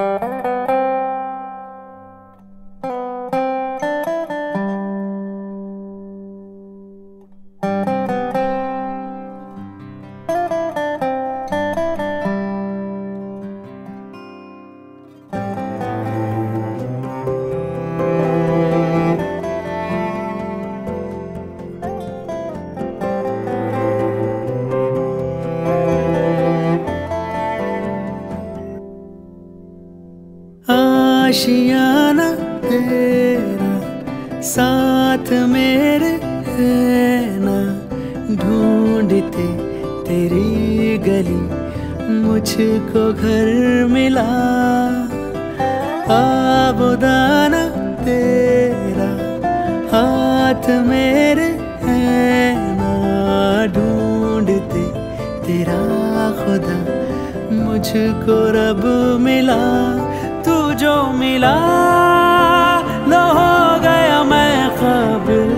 Thank you. आशियाना तेरा साथ मेरे है ना ढूंढते तेरी गली मुझको घर मिला। आबुदाना तेरा हाथ मेरे है ना ढूंढते तेरा खुदा मुझको रब मिला। तू जो मिला लो हो गया मैं काबिल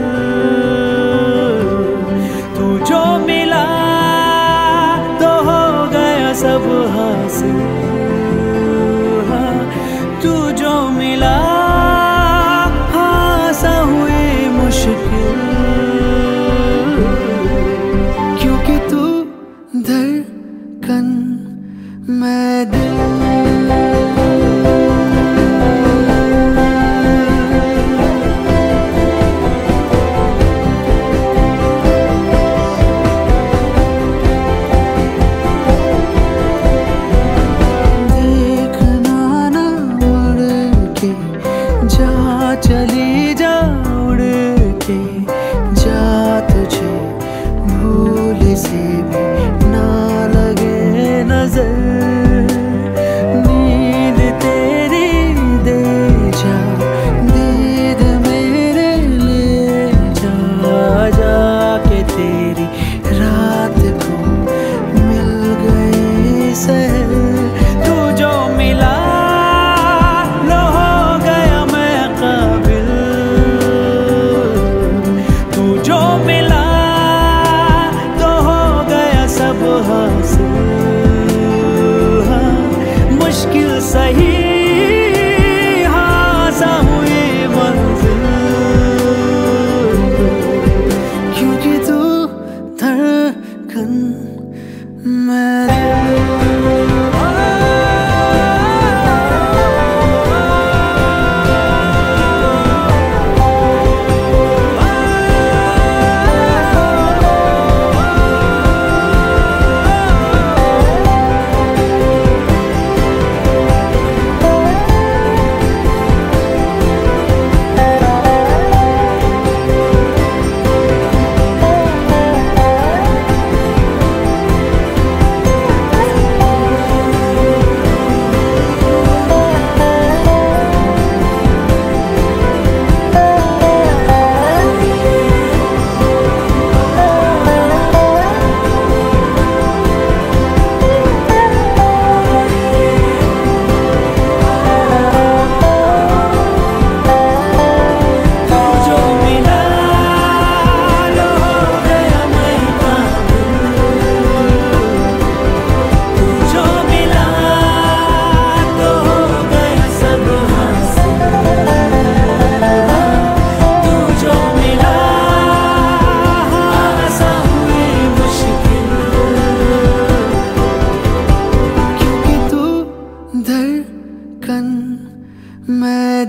तू जो मिला तो हो गया सब हासिल। हाँ, तू जो मिला हाँ सा हुई मुश्किल। क्योंकि तू धड़कन मैं दिल धड़कन मैं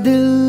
दिल